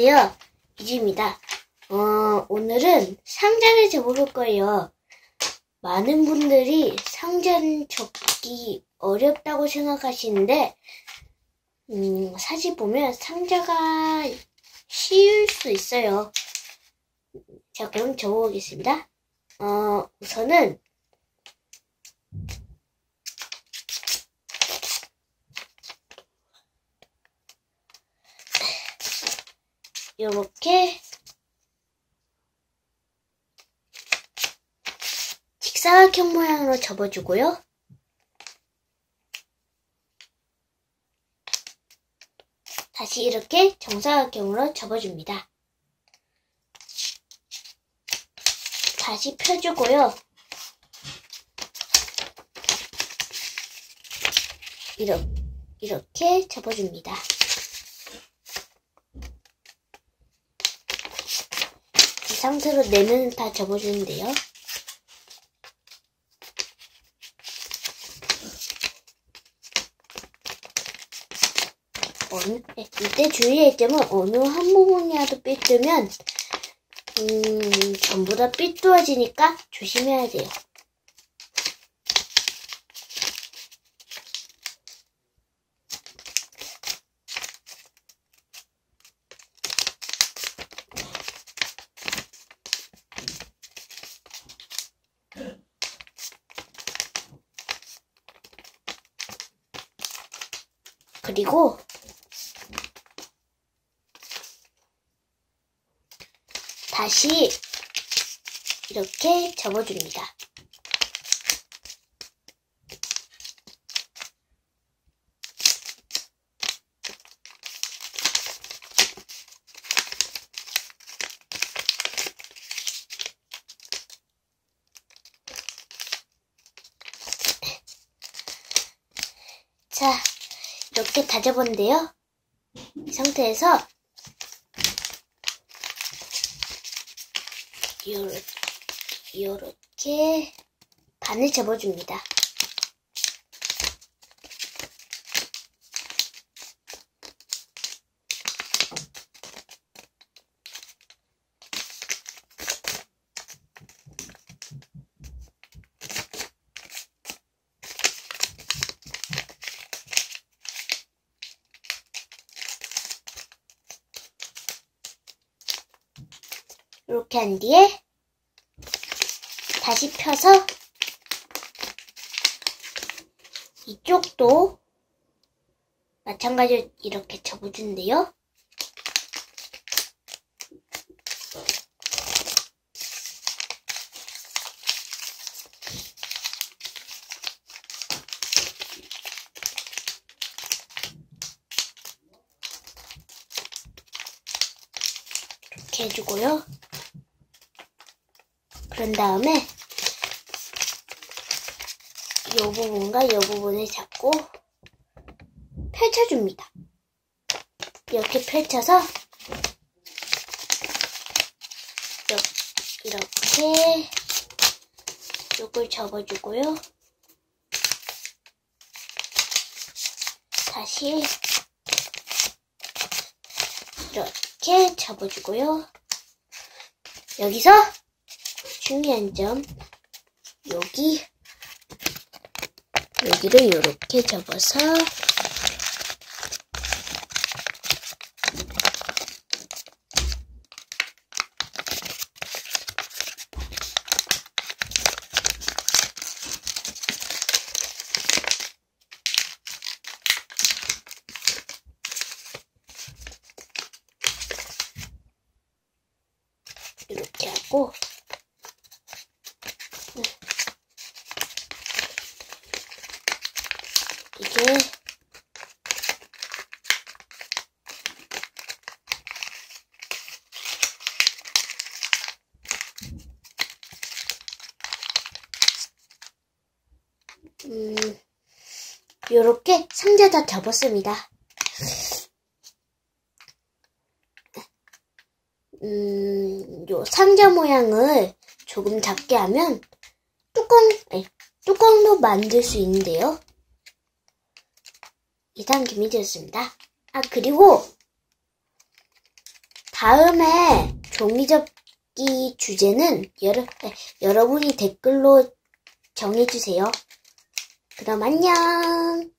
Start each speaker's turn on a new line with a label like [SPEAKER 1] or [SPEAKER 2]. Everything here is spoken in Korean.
[SPEAKER 1] 안녕하세요. 이주입니다. 어, 오늘은 상자를 접어볼 거예요. 많은 분들이 상자는 접기 어렵다고 생각하시는데, 음, 사실 보면 상자가 쉬울 수 있어요. 자, 그럼 접어보겠습니다. 어, 우선은, 이렇게 직사각형 모양으로 접어주고요. 다시 이렇게 정사각형으로 접어줍니다. 다시 펴주고요. 이렇게, 이렇게 접어줍니다. 이 상태로 내면을 다 접어주는데요. 네, 이때 주의할 점은 어느 한 부분이라도 삐뚤면 음, 전부 다 삐뚤어지니까 조심해야 돼요. 그리고 다시 이렇게 접어줍니다. 자, 이렇게 다 접었는데요. 이 상태에서 요렇게, 요렇게 반을 접어줍니다. 이렇게 한 뒤에 다시 펴서 이쪽도 마찬가지로 이렇게 접어준대요. 이렇게 해주고요. 그런 다음에 이 부분과 이 부분을 잡고 펼쳐줍니다. 이렇게 펼쳐서 이렇게 이걸 접어주고요. 다시 이렇게 접어주고요. 여기서 중요한 점. 여기 여기를 이렇게 접어서 이렇게 하고 이게 음, 요렇게 상자 다 접었습니다. 음, 요 상자 모양을 조금 작게 하면 뚜껑, 아니, 뚜껑도 만들 수 있는데요. 이단 김희재였습니다. 아 그리고 다음에 종이접기 주제는 여러, 네, 여러분이 댓글로 정해주세요. 그럼 안녕!